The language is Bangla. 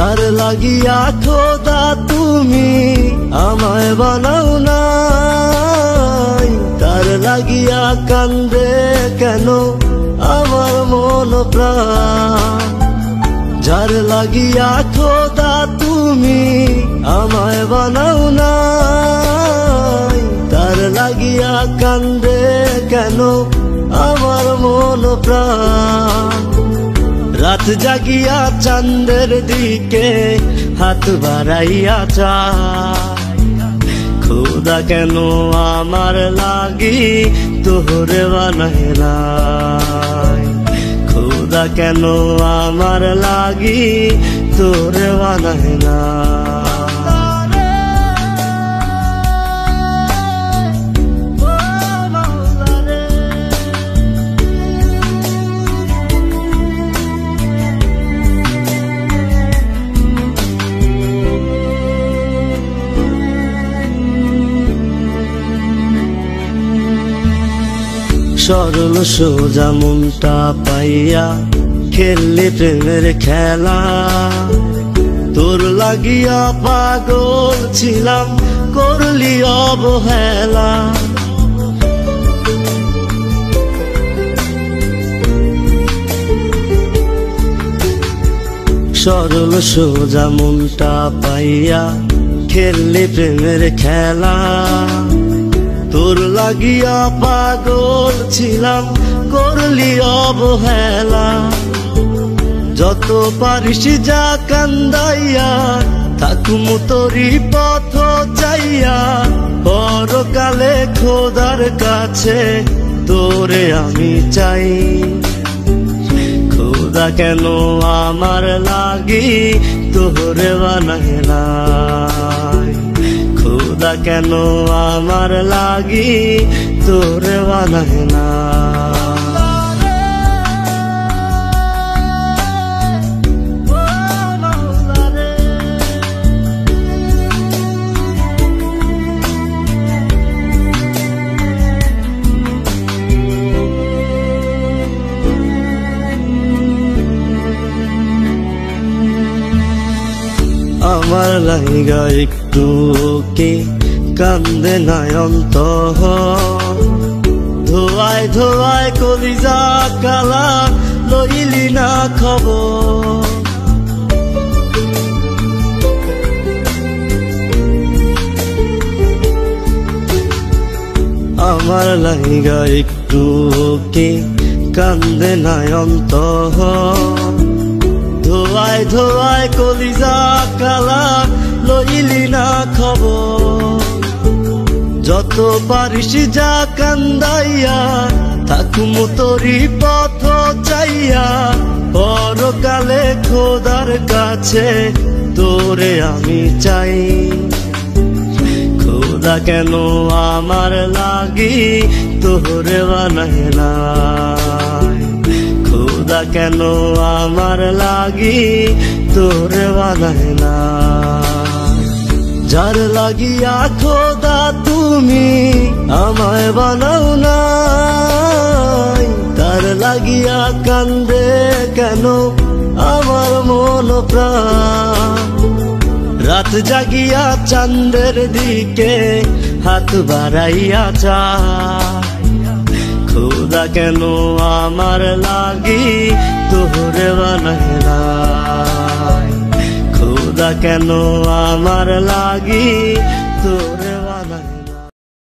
যার লাগিয়া খোদা তুমি আমায় বানাও নাই, তার লাগিয়া কান্দে কেন আমার মন প্রাণ? যার লাগিয়া খোদা তুমি আমায় বানাও নাই, তার লাগিয়া কান্দে কেন আমার মন প্রাণ? রাত জাগিয়া চান্দের দিকে হাত বাড়াইয়া চায়। খুদা কেন আমার লাগি তোহরে বানাইলাই খুদা কেন আমার লাগি তোরে বানাইলাই সরল সোজা মনটা পাইয়া খেললে প্রেমের খেলা। তোর লাগিয়া পাগল ছিলাম, করলি অবহেলা। সরল সোজা মনটা পাইয়া খেললে প্রেমের খেলা। তোর লাগিয়া পাগল ছিলাম, করলি অবহেলা। যত পারিস যা কান্দাইয়া, থাকুম তোরি পথ চাইয়া। পরকালে খোদার কাছে তোরে আমি চাই। খোদা কেন আমার লাগি, তোরে বানাইলাই খোদা কেন আমার লাগি তোরে বানাইলা আমার লাইগা একটু কি কান্দে নয়ন্ত ধোয়ায় ধোয়ায় কলিজা কালা লইলি না খবর। আমার লাইগা একটু কি কান্দে নয়ন্ত ধোয়ায় ধোয়ায় কলিজা কালা লইলি না খবর। যত পারিস যা কান্দাইয়া, থাকুম তোরি পথ চাইয়া। পরকালে খোদার কাছে তোরে আমি চাই। খোদা কেন আমার লাগি, তোরে বানাইলাই খোদা কেন আমার লাগি? তোরে বানাইলা যার লাগিয়া খোদা তুমি আমায় বানাও না তার লাগিয়া কান্দে কেন আমার মন রাত জাগিয়া চান্দের দিকে হাত বাড়াইয়া চায় খোদা কেন আমার লাগি তোহরে বানাই খোদা কেন আমার লাগি